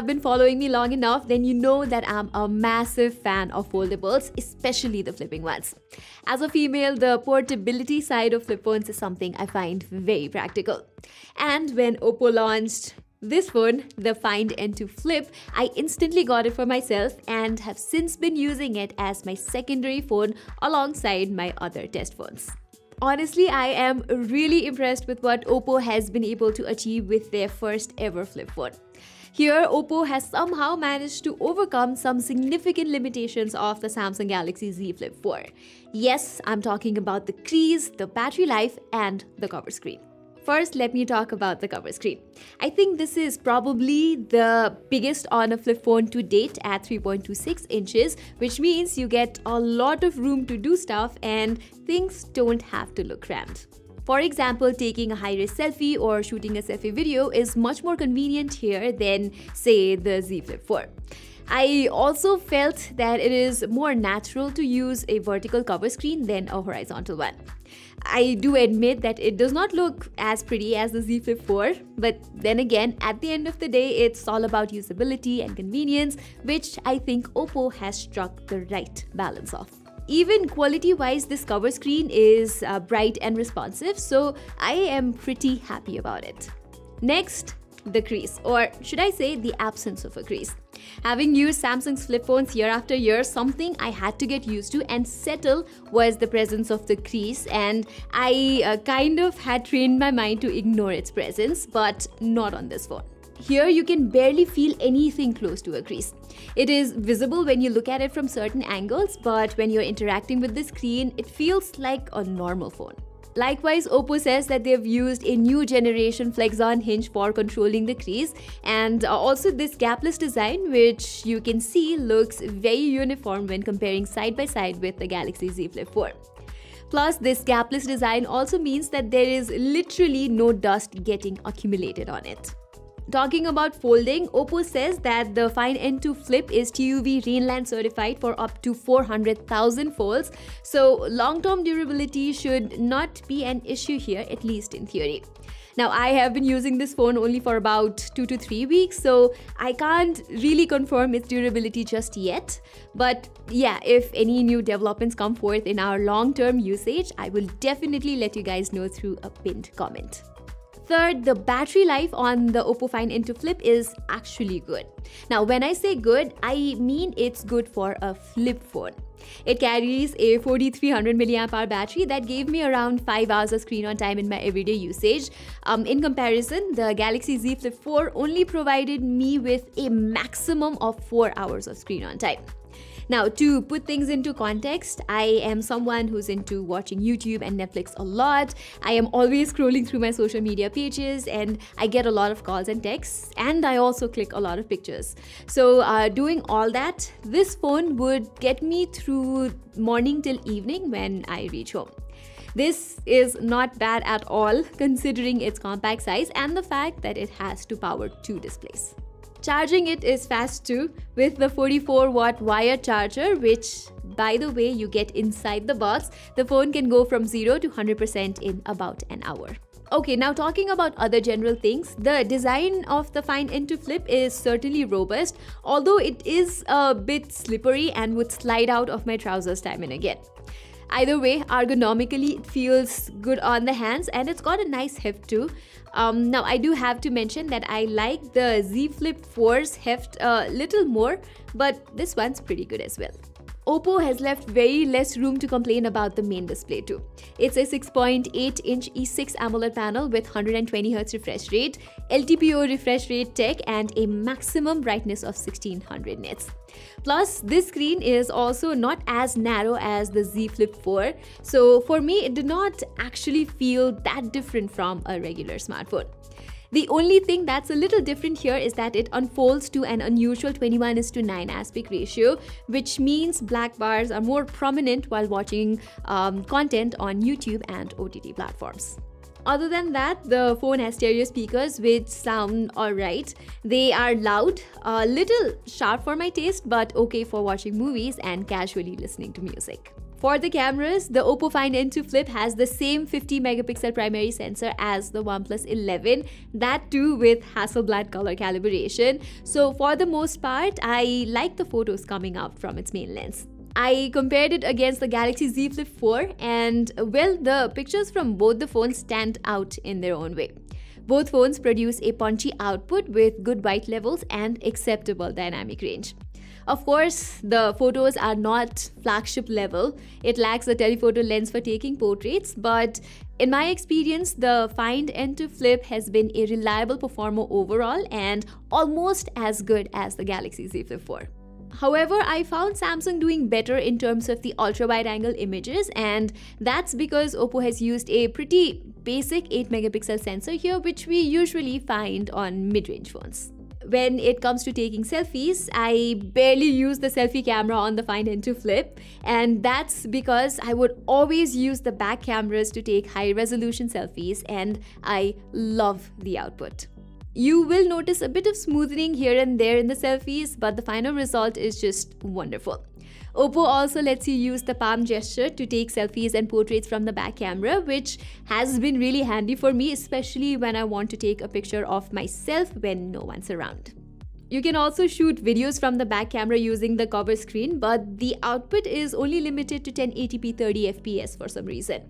have been following me long enough, then you know that I'm a massive fan of foldables, especially the flipping ones. As a female, the portability side of flip phones is something I find very practical. And when Oppo launched this phone, the Find N2 Flip, I instantly got it for myself and have since been using it as my secondary phone alongside my other test phones. Honestly, I am really impressed with what Oppo has been able to achieve with their first ever flip phone. Here, Oppo has somehow managed to overcome some significant limitations of the Samsung Galaxy Z Flip 4. Yes, I'm talking about the crease, the battery life, and the cover screen. First, let me talk about the cover screen. I think this is probably the biggest on a flip phone to date at 3.26 inches, which means you get a lot of room to do stuff and things don't have to look cramped. For example, taking a high-res selfie or shooting a selfie video is much more convenient here than, say, the Z Flip 4. I also felt that it is more natural to use a vertical cover screen than a horizontal one. I do admit that it does not look as pretty as the Z Flip 4, but then again, at the end of the day, it's all about usability and convenience, which I think Oppo has struck the right balance of. Even quality wise, this cover screen is uh, bright and responsive, so I am pretty happy about it. Next, the crease, or should I say the absence of a crease. Having used Samsung's flip phones year after year, something I had to get used to and settle was the presence of the crease, and I uh, kind of had trained my mind to ignore its presence, but not on this phone. Here you can barely feel anything close to a crease. It is visible when you look at it from certain angles, but when you're interacting with the screen, it feels like a normal phone. Likewise, Oppo says that they've used a new generation Flexion hinge for controlling the crease and also this gapless design which you can see looks very uniform when comparing side by side with the Galaxy Z Flip 4. Plus, this gapless design also means that there is literally no dust getting accumulated on it. Talking about folding, Oppo says that the Find N2 Flip is TÜV Rheinland certified for up to 400,000 folds, so long-term durability should not be an issue here, at least in theory. Now, I have been using this phone only for about two to three weeks, so I can't really confirm its durability just yet. But yeah, if any new developments come forth in our long term usage, I will definitely let you guys know through a pinned comment. Third, the battery life on the Oppo Find N2 Flip is actually good. Now, when I say good, I mean it's good for a flip phone. It carries a 4300 mAh battery that gave me around 5 hours of screen on time in my everyday usage. Um, in comparison, the Galaxy Z Flip 4 only provided me with a maximum of 4 hours of screen on time. Now, to put things into context, I am someone who's into watching YouTube and Netflix a lot. I am always scrolling through my social media pages and I get a lot of calls and texts, and I also click a lot of pictures. So, uh, doing all that, this phone would get me through morning till evening when I reach home. This is not bad at all considering its compact size and the fact that it has to power two displays. Charging it is fast too with the 44 watt wire charger which by the way you get inside the box. The phone can go from 0 to 100% in about an hour. Okay, now talking about other general things, the design of the Find N2 Flip is certainly robust, although it is a bit slippery and would slide out of my trousers time and again. Either way, ergonomically, it feels good on the hands and it's got a nice heft too. Um, now, I do have to mention that I like the Z Flip 4's heft a little more, but this one's pretty good as well. Oppo has left very less room to complain about the main display too. It's a 6.8-inch E6 AMOLED panel with 120Hz refresh rate, LTPO refresh rate tech and a maximum brightness of 1600 nits. Plus, this screen is also not as narrow as the Z Flip 4, so for me it did not actually feel that different from a regular smartphone. The only thing that's a little different here is that it unfolds to an unusual 21 is to 9 aspect ratio, which means black bars are more prominent while watching um, content on YouTube and OTT platforms. Other than that, the phone has stereo speakers which sound alright. They are loud, a little sharp for my taste, but okay for watching movies and casually listening to music. For the cameras, the Oppo Find N2 Flip has the same 50 megapixel primary sensor as the OnePlus 11, that too with Hasselblad color calibration. So for the most part, I like the photos coming out from its main lens. I compared it against the Galaxy Z Flip 4 and well, the pictures from both the phones stand out in their own way. Both phones produce a punchy output with good white levels and acceptable dynamic range. Of course, the photos are not flagship level. It lacks a telephoto lens for taking portraits, but in my experience, the Find N2 Flip has been a reliable performer overall and almost as good as the Galaxy Z Flip 4. However, I found Samsung doing better in terms of the ultra wide angle images, and that's because Oppo has used a pretty basic 8 megapixel sensor here, which we usually find on mid range phones when it comes to taking selfies, I barely use the selfie camera on the Find N2 Flip, and that's because I would always use the back cameras to take high resolution selfies, and I love the output. You will notice a bit of smoothing here and there in the selfies, but the final result is just wonderful. Oppo also lets you use the palm gesture to take selfies and portraits from the back camera, which has been really handy for me, especially when I want to take a picture of myself when no one's around. You can also shoot videos from the back camera using the cover screen, but the output is only limited to 1080p 30 fps for some reason.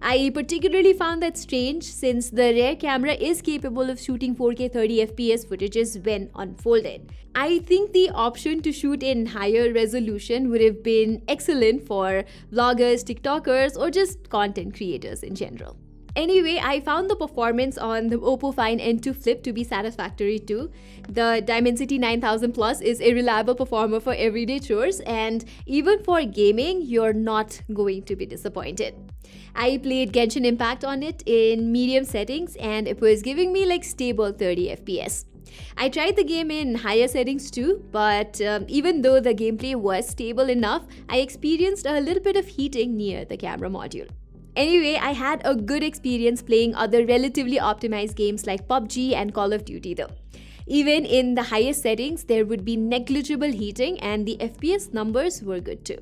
I particularly found that strange since the rear camera is capable of shooting 4K 30 FPS footages when unfolded. I think the option to shoot in higher resolution would have been excellent for vloggers, TikTokers, or just content creators in general. Anyway, I found the performance on the Oppo Find N2 Flip to be satisfactory too. The Dimensity 9000 Plus is a reliable performer for everyday chores and even for gaming, you're not going to be disappointed. I played Genshin Impact on it in medium settings and it was giving me like stable 30 FPS. I tried the game in higher settings too, but um, even though the gameplay was stable enough, I experienced a little bit of heating near the camera module. Anyway, I had a good experience playing other relatively optimized games like PUBG and Call of Duty though. Even in the highest settings, there would be negligible heating and the FPS numbers were good too.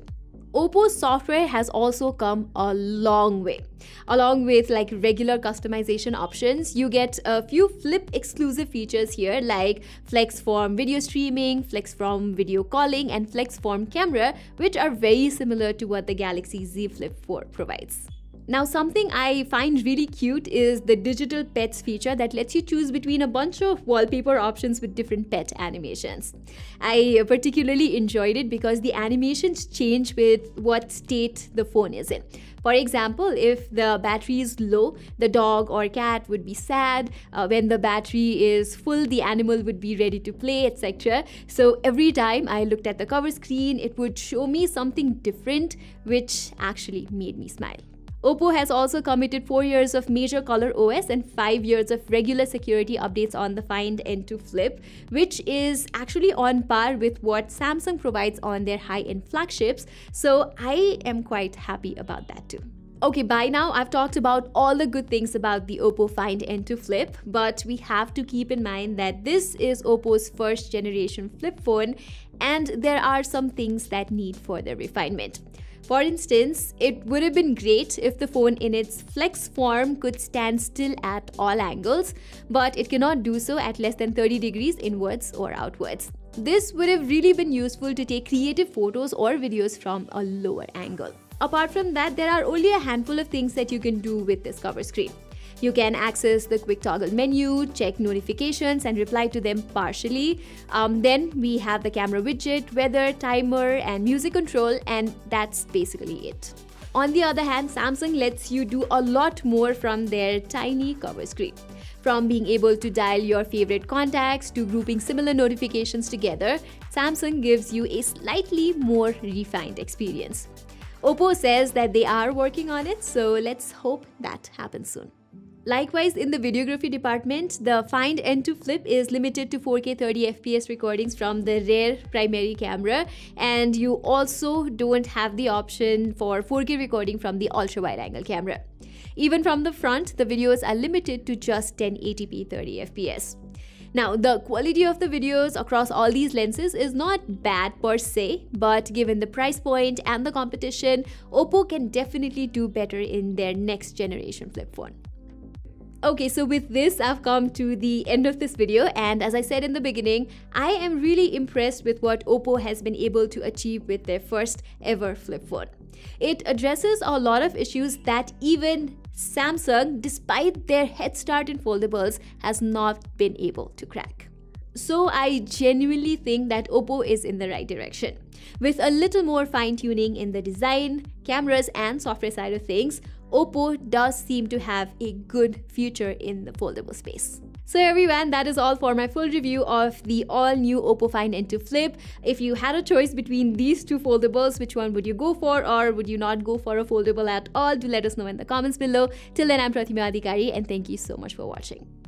Oppo's software has also come a long way. Along with like regular customization options, you get a few flip exclusive features here like FlexForm video streaming, FlexForm video calling, and FlexForm camera, which are very similar to what the Galaxy Z Flip 4 provides. Now, something I find really cute is the digital pets feature that lets you choose between a bunch of wallpaper options with different pet animations. I particularly enjoyed it because the animations change with what state the phone is in. For example, if the battery is low, the dog or cat would be sad. Uh, when the battery is full, the animal would be ready to play, etc. So every time I looked at the cover screen, it would show me something different, which actually made me smile. Oppo has also committed 4 years of major ColorOS and 5 years of regular security updates on the Find N2 Flip, which is actually on par with what Samsung provides on their high-end flagships, so I am quite happy about that too. Okay, by now I've talked about all the good things about the Oppo Find N2 Flip, but we have to keep in mind that this is Oppo's first generation flip phone and there are some things that need further refinement. For instance, it would have been great if the phone in its flex form could stand still at all angles, but it cannot do so at less than 30 degrees inwards or outwards. This would have really been useful to take creative photos or videos from a lower angle. Apart from that, there are only a handful of things that you can do with this cover screen. You can access the quick toggle menu, check notifications, and reply to them partially. Um, then we have the camera widget, weather, timer, and music control, and that's basically it. On the other hand, Samsung lets you do a lot more from their tiny cover screen. From being able to dial your favorite contacts to grouping similar notifications together, Samsung gives you a slightly more refined experience. Oppo says that they are working on it, so let's hope that happens soon. Likewise, in the videography department, the Find N2 Flip is limited to 4K 30 FPS recordings from the rear primary camera, and you also don't have the option for 4K recording from the ultra wide angle camera. Even from the front, the videos are limited to just 1080p 30 FPS. Now, the quality of the videos across all these lenses is not bad per se, but given the price point and the competition, Oppo can definitely do better in their next generation flip phone. Okay, so with this, I've come to the end of this video and as I said in the beginning, I am really impressed with what Oppo has been able to achieve with their first ever flip phone. It addresses a lot of issues that even Samsung, despite their head start in foldables, has not been able to crack. So I genuinely think that Oppo is in the right direction. With a little more fine tuning in the design, cameras and software side of things, Oppo does seem to have a good future in the foldable space. So everyone, that is all for my full review of the all new Oppo Find N2 Flip. If you had a choice between these two foldables, which one would you go for or would you not go for a foldable at all? Do let us know in the comments below. Till then, I'm Pratima Adhikari and thank you so much for watching.